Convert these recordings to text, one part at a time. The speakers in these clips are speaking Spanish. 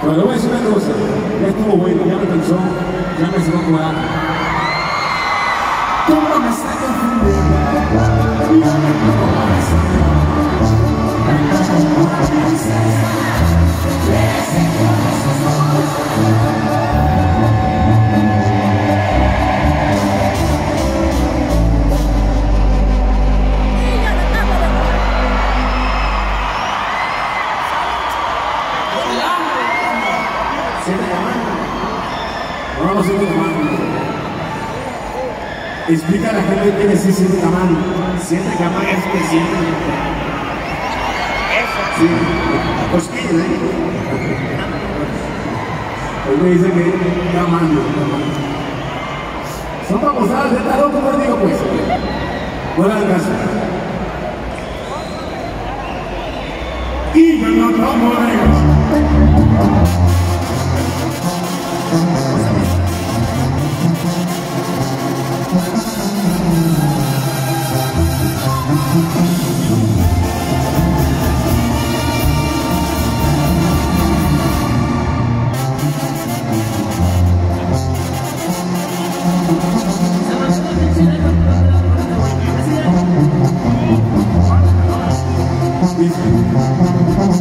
Pero le voy a decir estuvo bueno, ya me cansó, ya me se va a jugar. ¿Cómo me está Siete Explica a la gente qué es siete comandos. Siete camas es que siete Sí, cosquillas, ¿eh? Él me dice que camando. Son babosadas, está loco, pero digo pues. Fuera de casa. Y yo no tomo reglas. Yo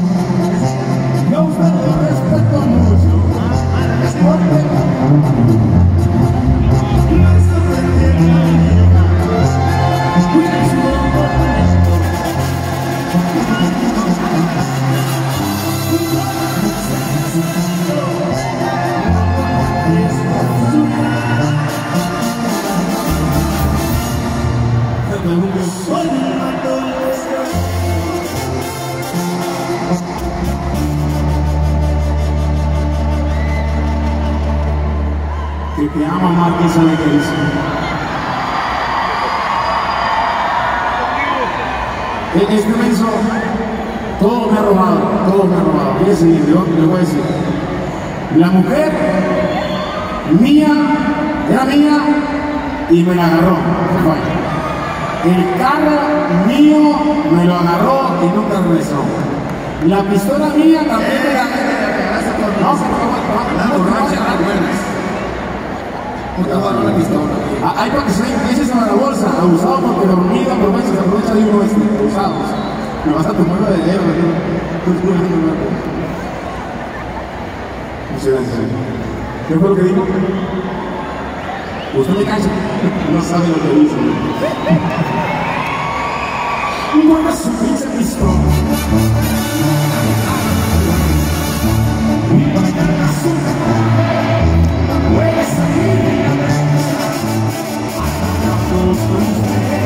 Más que sabe que dice. E- Este menso, todo me ha robado, todo me ha robado. Fíjese, yo le voy a decir. La mujer mía, era mía y me la agarró. El carro mío me lo agarró y nunca regresó. La pistola mía también me la No, se fue, La borracha, las buenas. Puta, bueno, la pistola. Ah, Hay para que se empieces a la bolsa, abusado porque dormido, aprovecha, se aprovecha de uno este, abusados. Me vas a tomar la de dedo, ¿no? Muchas gracias. ¿Qué fue lo que dijo? Usted me cansa. No sabe lo que dice. Mueva su pinche Where's the meaning I don't found who's those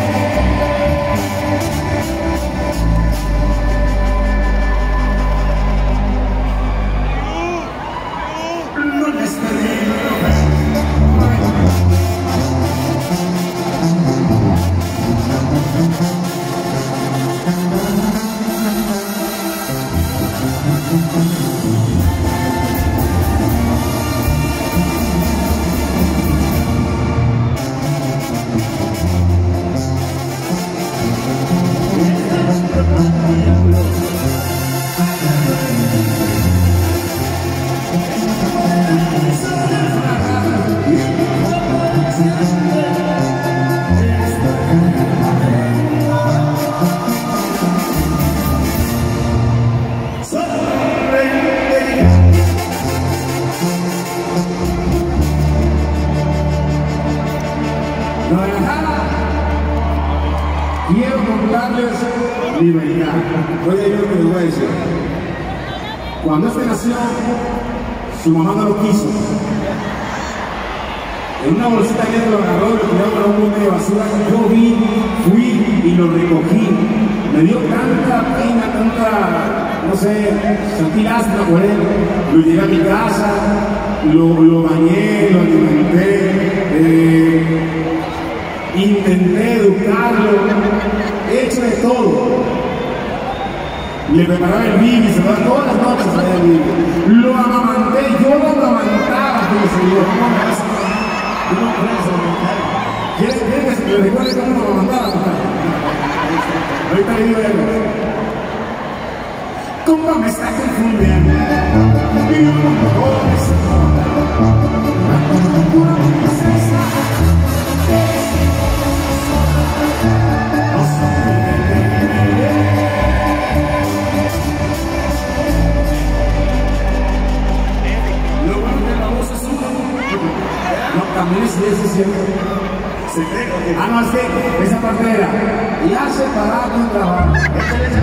quiero contarles libertad. Oye, yo lo que les voy a decir. Cuando este nació, su mamá no lo quiso. En una bolsita que lo agarró y lo tiró para un bote de basura. Yo vi, fui y lo recogí. Me dio tanta pena, tanta, no sé, sentí lástima por él. Lo llevé a mi casa, lo, lo bañé, lo alimenté. eh, intenté educarlo, hecho de todo. Le preparaba el bibi, se va todas las noches a el bibi. Lo amamanté, yo lo amamantaba, dice yo, ¿cómo me vas a no amamantar? ¿Quieres que le recuerde cómo lo amamantaba? Ahorita le digo ¿Cómo me está confundiendo? Y no, No. Se. Ah, no, esa partera. Y hace para.